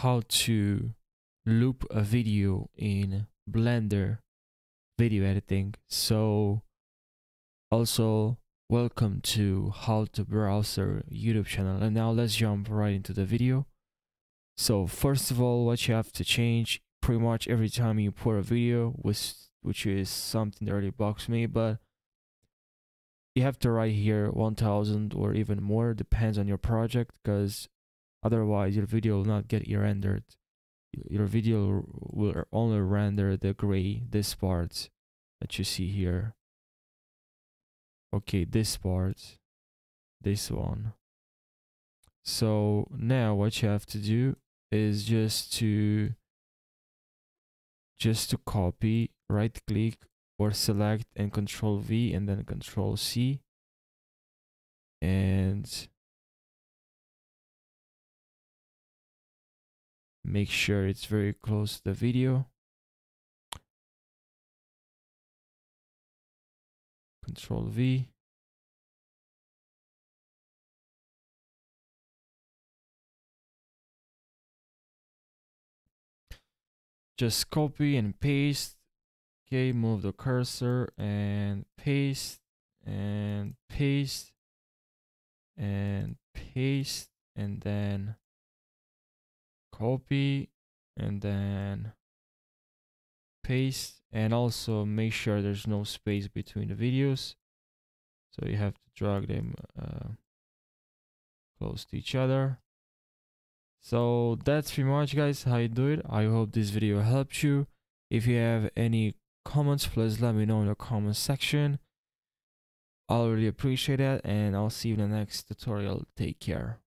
how to loop a video in Blender video editing. So also welcome to how to browser YouTube channel and now let's jump right into the video. So first of all what you have to change pretty much every time you put a video which which is something that really bugs me but you have to write here 1000 or even more depends on your project because otherwise your video will not get rendered. Your video will only render the gray this part that you see here. Okay this part this one. So now what you have to do is just to just to copy right click or select and control V and then control C. And make sure it's very close to the video. Control V. Just copy and paste. Okay move the cursor and paste and paste and paste and then copy and then paste and also make sure there's no space between the videos. So you have to drag them uh, close to each other. So that's pretty much guys how you do it. I hope this video helped you. If you have any comments please let me know in the comment section. I'll really appreciate that and i'll see you in the next tutorial. Take care